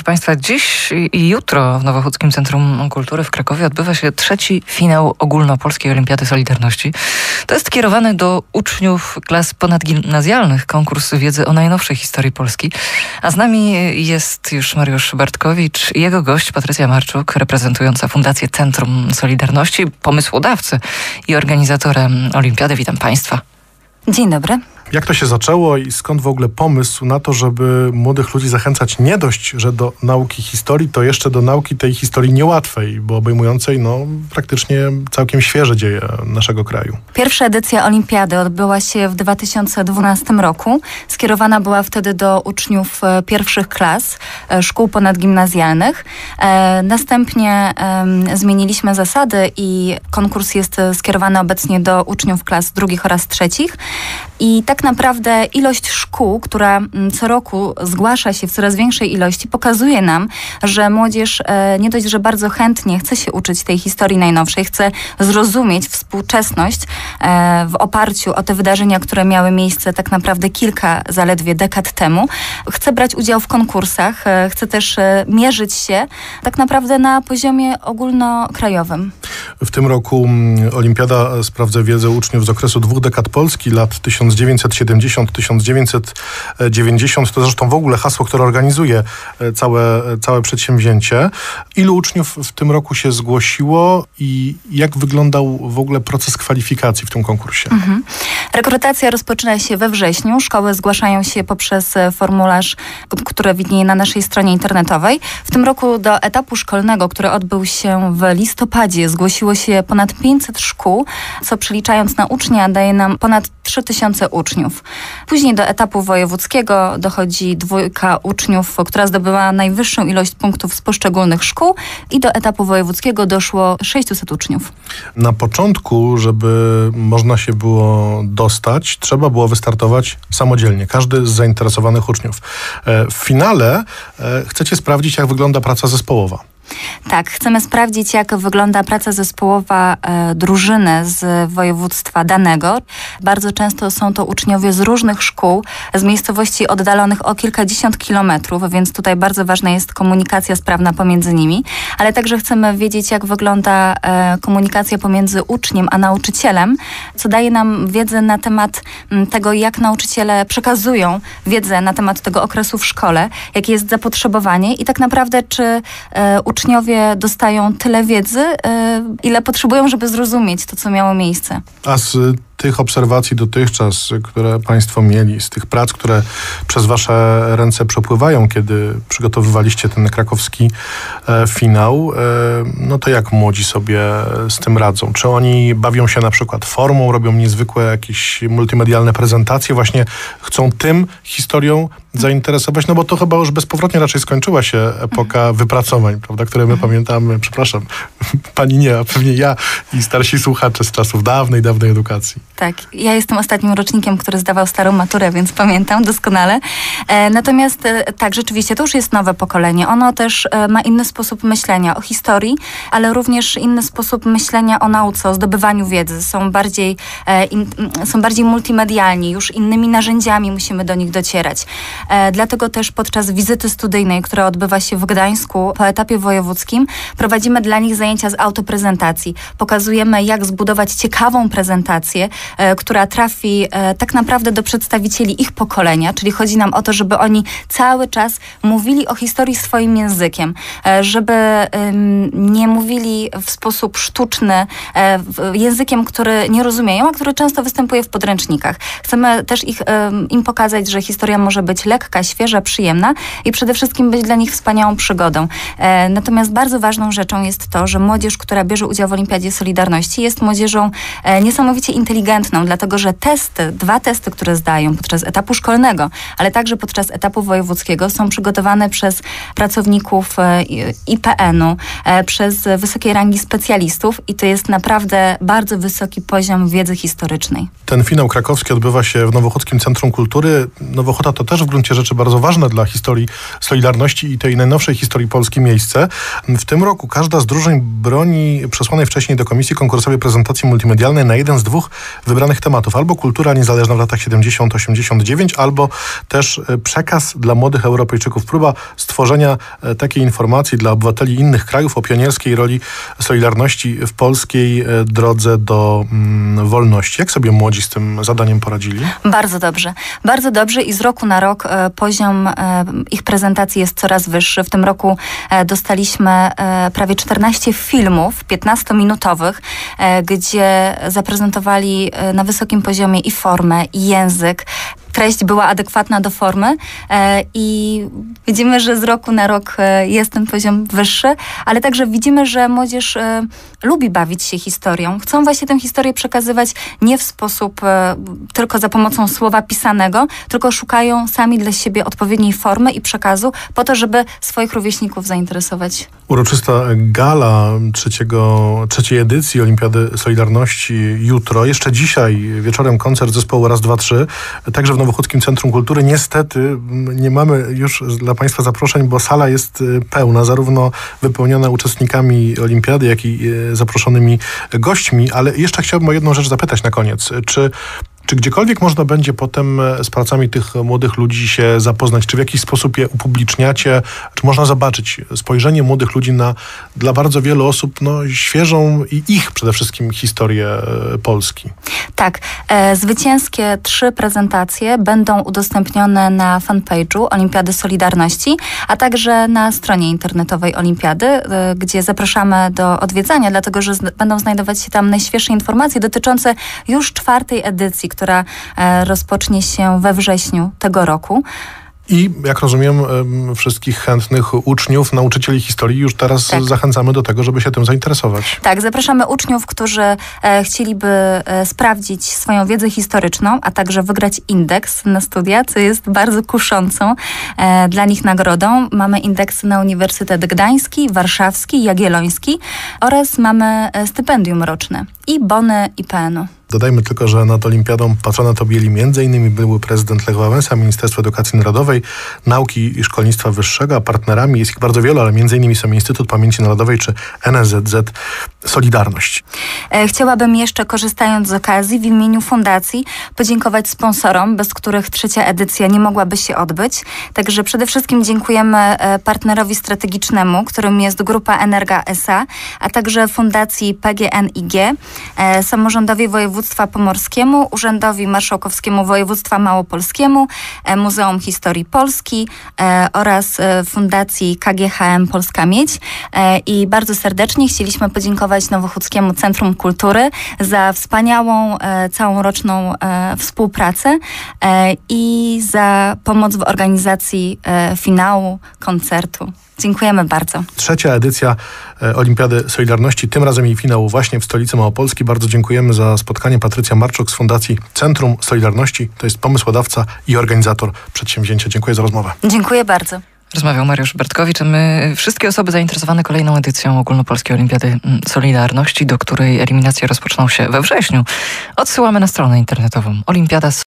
proszę Państwa, dziś i jutro w Nowochódzkim Centrum Kultury w Krakowie odbywa się trzeci finał Ogólnopolskiej Olimpiady Solidarności. To jest kierowany do uczniów klas ponadgimnazjalnych konkurs wiedzy o najnowszej historii Polski. A z nami jest już Mariusz Bartkowicz i jego gość Patrycja Marczuk, reprezentująca Fundację Centrum Solidarności, pomysłodawcę i organizatora Olimpiady. Witam Państwa. Dzień dobry. Jak to się zaczęło i skąd w ogóle pomysł na to, żeby młodych ludzi zachęcać nie dość, że do nauki historii, to jeszcze do nauki tej historii niełatwej, bo obejmującej no, praktycznie całkiem świeże dzieje naszego kraju? Pierwsza edycja Olimpiady odbyła się w 2012 roku. Skierowana była wtedy do uczniów e, pierwszych klas e, szkół ponadgimnazjalnych. E, następnie zmieniliśmy zasady i konkurs jest skierowany obecnie do uczniów klas drugich oraz trzecich. I tak naprawdę ilość szkół, która mm, co roku zgłasza się w coraz większej ilości, pokazuje nam, że młodzież e, nie dość, że bardzo chętnie chce się uczyć tej historii najnowszej, chce zrozumieć współczesność e, w oparciu o te wydarzenia, które miały miejsce tak naprawdę kilka zaledwie dekad temu. Chce brać udział w konkursach, e, chce też mierzyć się tak naprawdę na poziomie ogólnokrajowym. W tym roku mm, Olimpiada sprawdza wiedzę uczniów z okresu dwóch dekad Polski, lat 1970-1990. To zresztą w ogóle hasło, które organizuje e, całe, całe przedsięwzięcie. Ilu uczniów w tym roku się zgłosiło i jak wyglądał w ogóle proces kwalifikacji w tym konkursie? Mhm. Rekrutacja rozpoczyna się we wrześniu. Szkoły zgłaszają się poprzez e, formularz, który widnieje na naszej stronie internetowej. W tym roku do etapu szkolnego, który odbył się w listopadzie, zgłosiło się ponad 500 szkół, co przeliczając na ucznia daje nam ponad 3000 uczniów. Później do etapu wojewódzkiego dochodzi dwójka uczniów, która zdobyła najwyższą ilość punktów z poszczególnych szkół i do etapu wojewódzkiego doszło 600 uczniów. Na początku, żeby można się było dostać, trzeba było wystartować samodzielnie, każdy z zainteresowanych uczniów. E, w finale e, chcecie sprawdzić, jak wygląda praca zespołowa. Tak, chcemy sprawdzić, jak wygląda praca zespołowa e, drużyny z województwa danego. Bardzo często są to uczniowie z różnych szkół, z miejscowości oddalonych o kilkadziesiąt kilometrów, więc tutaj bardzo ważna jest komunikacja sprawna pomiędzy nimi, ale także chcemy wiedzieć, jak wygląda e, komunikacja pomiędzy uczniem a nauczycielem, co daje nam wiedzę na temat m, tego, jak nauczyciele przekazują wiedzę na temat tego okresu w szkole, jakie jest zapotrzebowanie i tak naprawdę, czy e, uczniowie dostają tyle wiedzy, e, ile potrzebują, żeby zrozumieć to, co miało miejsce. A z tych obserwacji dotychczas, które Państwo mieli, z tych prac, które przez Wasze ręce przepływają, kiedy przygotowywaliście ten krakowski e, finał, e, no to jak młodzi sobie z tym radzą? Czy oni bawią się na przykład formą, robią niezwykłe jakieś multimedialne prezentacje, właśnie chcą tym historią zainteresować? No bo to chyba już bezpowrotnie raczej skończyła się epoka wypracowań, prawda, które my pamiętamy, przepraszam, pani nie, a pewnie ja i starsi słuchacze z czasów dawnej, dawnej edukacji. Tak, ja jestem ostatnim rocznikiem, który zdawał starą maturę, więc pamiętam doskonale. E, natomiast e, tak, rzeczywiście to już jest nowe pokolenie. Ono też e, ma inny sposób myślenia o historii, ale również inny sposób myślenia o nauce, o zdobywaniu wiedzy. Są bardziej, e, in, są bardziej multimedialni, już innymi narzędziami musimy do nich docierać. E, dlatego też podczas wizyty studyjnej, która odbywa się w Gdańsku po etapie wojewódzkim, prowadzimy dla nich zajęcia z autoprezentacji. Pokazujemy, jak zbudować ciekawą prezentację, która trafi e, tak naprawdę do przedstawicieli ich pokolenia, czyli chodzi nam o to, żeby oni cały czas mówili o historii swoim językiem, e, żeby nie mówili w sposób sztuczny, językiem, który nie rozumieją, a który często występuje w podręcznikach. Chcemy też ich, im pokazać, że historia może być lekka, świeża, przyjemna i przede wszystkim być dla nich wspaniałą przygodą. Natomiast bardzo ważną rzeczą jest to, że młodzież, która bierze udział w Olimpiadzie Solidarności jest młodzieżą niesamowicie inteligentną, inteligentną, dlatego że testy, dwa testy, które zdają podczas etapu szkolnego, ale także podczas etapu wojewódzkiego są przygotowane przez pracowników e, IPN-u, e, przez wysokiej rangi specjalistów i to jest naprawdę bardzo wysoki poziom wiedzy historycznej. Ten finał krakowski odbywa się w Nowochódzkim Centrum Kultury. Nowochota to też w gruncie gruncie rzeczy bardzo ważne dla historii Solidarności i tej najnowszej historii Polski miejsce. W tym roku każda z drużyn broni przesłanej wcześniej do komisji konkursowej prezentacji multimedialnej na jeden z dwóch wybranych tematów. Albo kultura niezależna w latach 70-89, albo też e, przekaz dla młodych Europejczyków. Próba stworzenia e, takiej informacji dla obywateli innych krajów o pionierskiej roli Solidarności w polskiej e, drodze do mm, wolności. Jak sobie młodzi z tym zadaniem poradzili? Bardzo dobrze. Bardzo dobrze i z roku na rok poziom ich prezentacji jest coraz wyższy. W tym roku dostaliśmy prawie 14 filmów 15-minutowych, e, gdzie zaprezentowali na wysokim poziomie i formę, i język. Treść była adekwatna do formy e, i widzimy, że z roku na rok e, jest ten poziom wyższy, ale także widzimy, że młodzież e, lubi bawić się historią. Chcą właśnie tę historię przekazywać nie w sposób tylko za pomocą słowa pisanego, tylko szukają sami dla siebie odpowiedniej formy i przekazu po to, żeby swoich rówieśników zainteresować. Uroczysta gala trzeciego, trzeciej edycji Olimpiady Solidarności jutro. Jeszcze dzisiaj wieczorem koncert zespołu Raz, Dwa, Trzy. Także w Nowochódzkim Centrum Kultury. Niestety nie mamy już dla Państwa zaproszeń, bo sala jest y, pełna, zarówno wypełniona uczestnikami Olimpiady, jak i y, zaproszonymi gośćmi. Ale jeszcze chciałbym o jedną rzecz zapytać na koniec. Czy czy gdziekolwiek można będzie potem e, z pracami tych młodych ludzi się zapoznać? Czy w jakiś sposób je upubliczniacie? Czy można zobaczyć spojrzenie młodych ludzi na dla bardzo wielu osób no, świeżą i ich przede wszystkim historię e, Polski? Tak, e, zwycięskie trzy prezentacje będą udostępnione na fanpage'u Olimpiady Solidarności, a także na stronie internetowej Olimpiady, e, gdzie zapraszamy do odwiedzania, dlatego że będą znajdować się tam najświeższe informacje dotyczące już czwartej edycji, która e, rozpocznie się we wrześniu tego roku. I jak rozumiem, em, wszystkich chętnych uczniów, nauczycieli historii już teraz Tak. zachęcamy do tego, żeby się tym zainteresować. Tak, zapraszamy uczniów, którzy e, chcieliby e, sprawdzić swoją wiedzę historyczną, a także wygrać indeks na studia, co jest bardzo kuszącą dla nich nagrodą. Mamy indeksy na Uniwersytet Gdański, Warszawski, Jagielloński oraz mamy stypendium roczne i bony IPN-u. Dodajmy tylko, że nad Olimpiadą patronat objęli m.in. były prezydent Lech Wałęsa, Ministerstwo Edukacji Narodowej, Nauki i Szkolnictwa Wyższego, a partnerami jest ich bardzo wielu, ale m.in. są Instytut Pamięci Narodowej czy NSZZ Solidarność. E, Chciałabym jeszcze, korzystając z okazji, w imieniu Fundacji podziękować sponsorom, bez których trzecia edycja nie mogłaby się odbyć. Także przede wszystkim dziękujemy e, partnerowi strategicznemu, którym jest Grupa Energa SA, a także Fundacji PGNiG, e, Samorządowi Województwa Pomorskiemu, Urzędowi Marszałkowskiemu Województwa Małopolskiemu, e, Muzeum Historii Polski e, oraz e, Fundacji KGHM Polska Miedź. I bardzo serdecznie chcieliśmy podziękować Nowochódzkiemu Centrum Kultury za wspaniałą całoroczną e, współpracę i za pomoc w organizacji finału koncertu. Dziękujemy bardzo. Trzecia edycja e, Olimpiady Solidarności, tym razem jej finał właśnie w stolicy Małopolski. Bardzo dziękujemy za spotkanie. Patrycja Marczuk z Fundacji Centrum Solidarności. To jest pomysłodawca i organizator przedsięwzięcia. Dziękuję za rozmowę. Dziękuję bardzo. Rozmawiał Mariusz Bertkowicz. My, wszystkie osoby zainteresowane kolejną edycją Ogólnopolskiej Olimpiady Solidarności, do której eliminacje rozpoczną się we wrześniu, odsyłamy na stronę internetową olimpiada